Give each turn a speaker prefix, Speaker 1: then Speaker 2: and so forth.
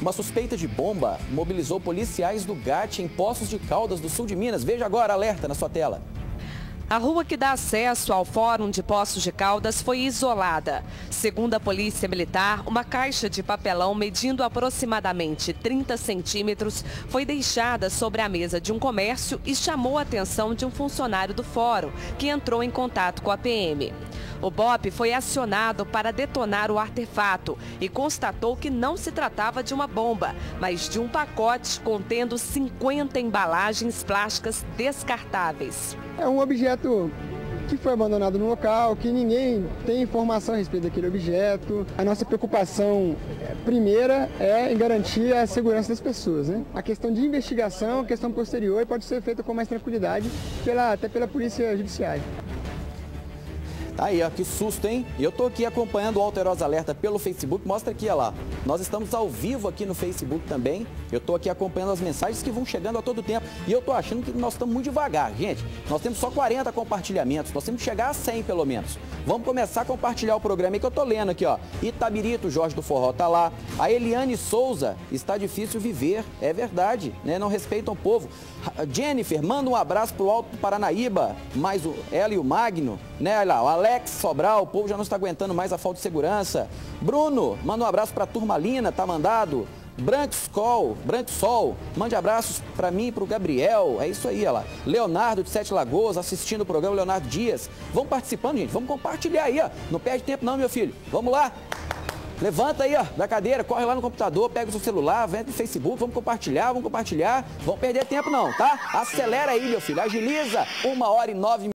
Speaker 1: Uma suspeita de bomba mobilizou policiais do GAT em Poços de Caldas do sul de Minas. Veja agora, alerta na sua tela.
Speaker 2: A rua que dá acesso ao Fórum de Poços de Caldas foi isolada. Segundo a Polícia Militar, uma caixa de papelão medindo aproximadamente 30 centímetros foi deixada sobre a mesa de um comércio e chamou a atenção de um funcionário do fórum, que entrou em contato com a PM. O BOP foi acionado para detonar o artefato e constatou que não se tratava de uma bomba, mas de um pacote contendo 50 embalagens plásticas descartáveis.
Speaker 3: É um objeto que foi abandonado no local, que ninguém tem informação a respeito daquele objeto. A nossa preocupação é, primeira é em garantir a segurança das pessoas. Né? A questão de investigação, a questão posterior, pode ser feita com mais tranquilidade, pela, até pela Polícia Judiciária.
Speaker 1: Aí, ó, que susto, hein? Eu tô aqui acompanhando o Alterosa Alerta pelo Facebook. Mostra aqui, ó lá. Nós estamos ao vivo aqui no Facebook também. Eu tô aqui acompanhando as mensagens que vão chegando a todo tempo. E eu tô achando que nós estamos muito devagar, gente. Nós temos só 40 compartilhamentos. Nós temos que chegar a 100, pelo menos. Vamos começar a compartilhar o programa aí que eu tô lendo aqui, ó. Itabirito, Jorge do Forró tá lá. A Eliane Souza, está difícil viver. É verdade, né? Não respeitam o povo. Jennifer, manda um abraço pro Alto Paranaíba. Mais o, ela e o Magno, né? Olha lá, o Alex Sobral, o povo já não está aguentando mais a falta de segurança. Bruno, manda um abraço para a Turmalina, tá mandado. Branco Sol, Branco Sol, mande abraços para mim e para o Gabriel. É isso aí, olha lá. Leonardo de Sete Lagoas assistindo o programa, Leonardo Dias. Vamos participando, gente. Vamos compartilhar aí, ó. Não perde tempo não, meu filho. Vamos lá. Levanta aí, ó, da cadeira, corre lá no computador, pega o seu celular, vem no Facebook, vamos compartilhar, vamos compartilhar. Vamos perder tempo não, tá? Acelera aí, meu filho. Agiliza. Uma hora e nove